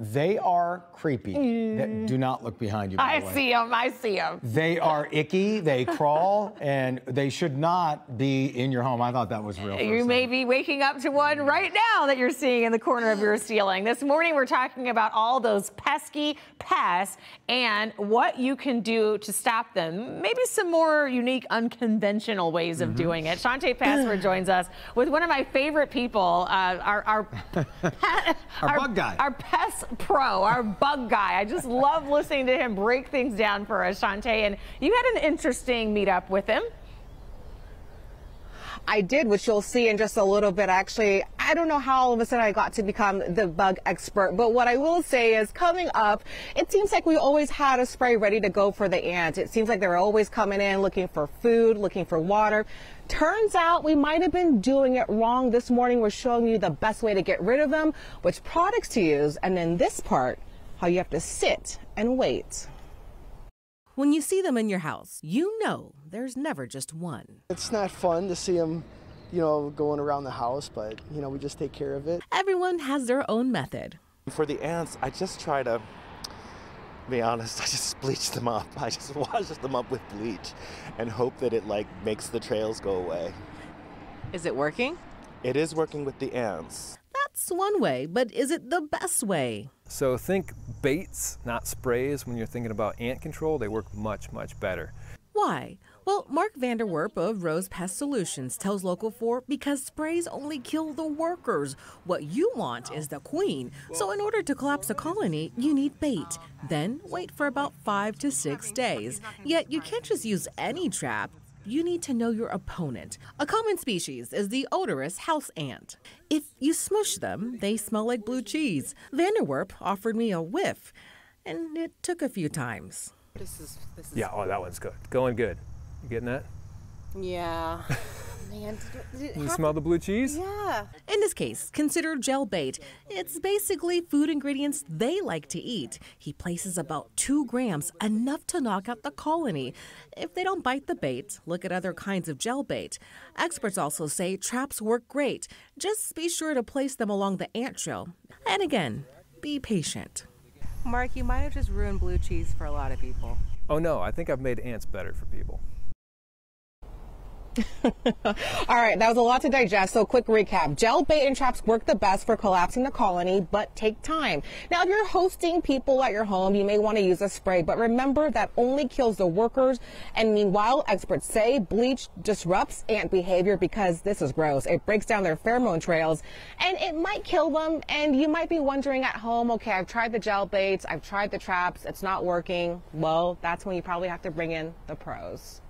They are creepy. Th- Do not look behind you. I the see them. I see them. They are icky. They crawl, and they should not be in your home. I thought that was real. You may second. be waking up to one right now that you're seeing in the corner of your ceiling. This morning, we're talking about all those pesky pests and what you can do to stop them. Maybe some more unique, unconventional ways of doing it. Shawnte Passmore joins us with one of my favorite people, uh, our our, pet- Our bug guy. our pest pro, our bug guy. I just love listening to him break things down for us, Shawnte. And you had an interesting meetup with him. I did, which you'll see in just a little bit. Actually, I don't know how all of a sudden I got to become the bug expert, but what I will say is coming up, it seems like we always had a spray ready to go for the ants. It seems like they're always coming in looking for food, looking for water. Turns out we might have been doing it wrong. This morning we're showing you the best way to get rid of them, which products to use, and then this part, how you have to sit and wait. When you see them in your house, you know there's never just one. It's not fun to see them, you know, going around the house, but you know, we just take care of it. Everyone has their own method. For the ants, I just try to be honest, I just bleach them up. I just wash them up with bleach and hope that it like makes the trails go away. Is it working? It is working with the ants. That's one way, but is it the best way? So think baits, not sprays. When you're thinking about ant control, they work much, much better. Why? Well, Mark VanderWerp of Rose Pest Solutions tells Local 4 because sprays only kill the workers. What you want is the queen. So, in order to collapse a colony, you need bait. Then wait for about five to six days. Yet, you can't just use any trap. You need to know your opponent. A common species is the odorous house ant. If you smush them, they smell like blue cheese. Vanderwerp offered me a whiff, and it took a few times. This is this is Yeah, oh, that one's good. Going good. You getting that? yeah. Man, did, did it You smell the blue cheese? Yeah. In this case, consider gel bait. It's basically food ingredients they like to eat. He places about two grams, enough to knock out the colony. If they don't bite the bait, look at other kinds of gel bait. Experts also say traps work great. Just be sure to place them along the ant trail. And again, be patient. Mark, you might have just ruined blue cheese for a lot of people. Oh no, I think I've made ants better for people. All right, that was a lot to digest, so quick recap. Gel bait and traps work the best for collapsing the colony, but take time. Now, if you're hosting people at your home, you may want to use a spray, but remember that only kills the workers. And meanwhile, experts say bleach disrupts ant behavior because this is gross. It breaks down their pheromone trails and it might kill them. And you might be wondering at home, okay, I've tried the gel baits, I've tried the traps, it's not working. Well, that's when you probably have to bring in the pros.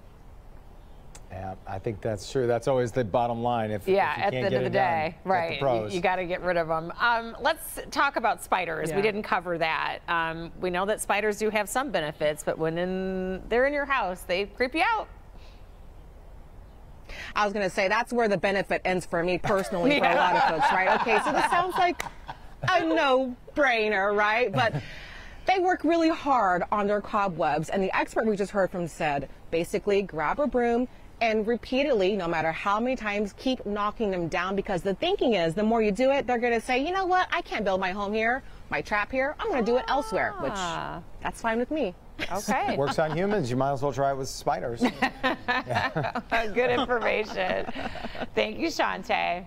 Yeah, I think that's true. That's always the bottom line. If, Yeah, if you at the can't end of the it done, day, the right? You, you got to get rid of them. Um, let's talk about spiders. We didn't cover that. Um, we know that spiders do have some benefits, but when in, they're in your house, they creep you out. I was going to say that's where the benefit ends for me personally for a lot of folks, right? Okay, so this sounds like a no-brainer, right? But they work really hard on their cobwebs, and the expert we just heard from said basically grab a broom and repeatedly, no matter how many times, keep knocking them down because the thinking is the more you do it, they're going to say, you know what, I can't build my home here, my trap here, I'm going to do it elsewhere, which Ah. that's fine with me. Okay. Works on humans. You might as well try it with spiders. Good information. Thank you, Shawnte.